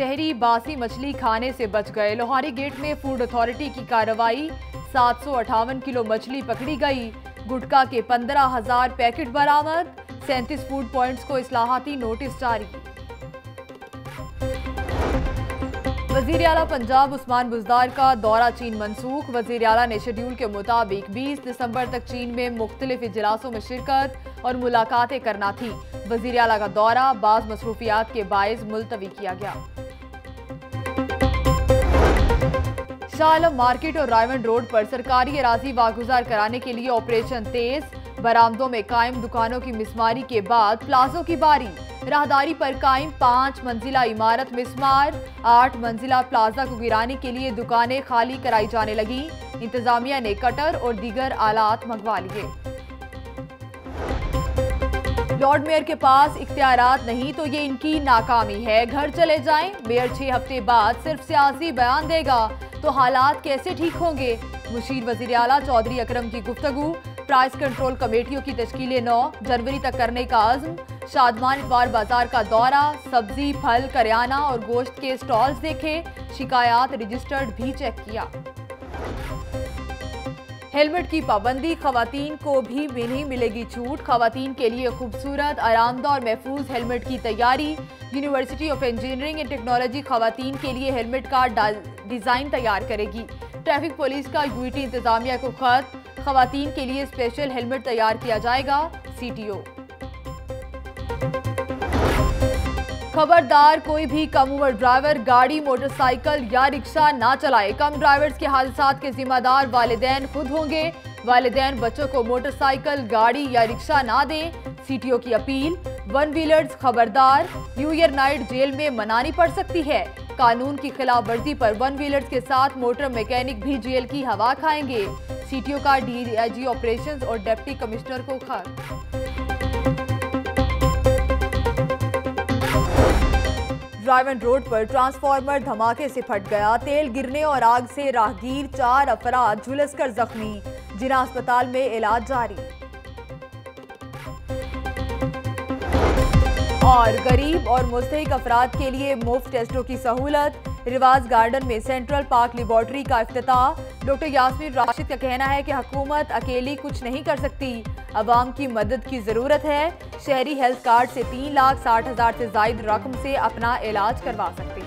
शहरी बासी मछली खाने से बच गए। लोहारी गेट में फ़ूड अथॉरिटी की कार्रवाई। सात सौ अठावन किलो मछली पकड़ी गई। गुटखा के पंद्रह हज़ार पैकेट बरामद। सैंतीस फ़ूड पॉइंट्स को इस्लाहाती नोटिस जारी। वज़ीर अला पंजाब उस्मान बुजदार का दौरा चीन मनसूख। वज़ीर अला ने शेड्यूल के मुताबिक 20 दिसंबर तक चीन में मुख्तलिफ़ इजलासों में शिरकत और मुलाकातें करना थी। वज़ीर अला का दौरा बाज मसरूफियात के बायस मुलतवी किया गया। शाह आलम मार्केट और रायवन रोड पर सरकारी अराजी वागुजार कराने के लिए ऑपरेशन तेज। बरामदों में कायम दुकानों की मिसमारी के बाद प्लाजों की बारी। राहदारी पर कायम पाँच मंजिला इमारत मिसमार। आठ मंजिला प्लाजा को गिराने के लिए दुकानें खाली कराई जाने लगी। इंतजामिया ने कटर और दीगर आलात मंगवा लिए। लॉर्ड मेयर के पास इख्तियारात नहीं तो ये इनकी नाकामी है। घर चले जाएँ। मेयर छह हफ़्ते बाद सिर्फ़ सियासी बयान देगा। तो हालात कैसे ठीक होंगे? मुशीर वज़ीर अला चौधरी अकरम की गुफ्तगु, प्राइस कंट्रोल कमेटियों की तश्कील नौ, जनवरी तक करने का आज़म, शादमान इतवार बाज़ार का दौरा, सब्ज़ी, फल, करियाना और गोश्त के स्टॉल्स देखे, शिकायत रजिस्टर्ड भी चेक किया। हेलमेट की पाबंदी, खातन को भी नहीं मिलेगी छूट। खवतान के लिए खूबसूरत आरामदा और महफूज हेलमेट की तैयारी। University of engineering and technology खातन के लिए हेलमेट का डिज़ाइन तैयार करेगी। ट्रैफ़िक पुलिस का यूईटी इंतजामिया को खत। खवतान के लिए स्पेशल हेलमेट तैयार किया जाएगा सीटीओ खबरदार कोई भी कम उम्र ड्राइवर, गाड़ी, मोटरसाइकिल या रिक्शा ना चलाए। कम ड्राइवर्स के हादसा के जिम्मेदार वालदेन खुद होंगे। वालदेन बच्चों को मोटरसाइकिल, गाड़ी या रिक्शा ना दें, सीटीओ की अपील। वन व्हीलर्स खबरदार, न्यू ईयर नाइट जेल में मनानी पड़ सकती है। कानून की खिलाफ वर्जी पर वन व्हीलर्स के साथ मोटर मैकेनिक भी जेल की हवा खाएँगे। सीटीओ का डीआईजी ऑपरेशंस और डिप्टी कमिश्नर को खत ड्राइवन रोड पर ट्रांसफार्मर धमाके से फट गया। तेल गिरने और आग से राहगीर चार अफराद झुलसकर जख्मी। जिला अस्पताल में इलाज जारी। और गरीब और मुस्तक अफराद के लिए मुफ़्त टेस्टों की सहूलत। रिवाज गार्डन में सेंट्रल पार्क लेबॉर्ट्री का अफ्ताह। डॉक्टर यासमीन राशिद का कहना है कि हकूमत अकेली कुछ नहीं कर सकती। अवाम की मदद की ज़रूरत है। शहरी हेल्थ कार्ड से तीन लाख साठ हज़ार से जायद रकम से अपना इलाज करवा सकते।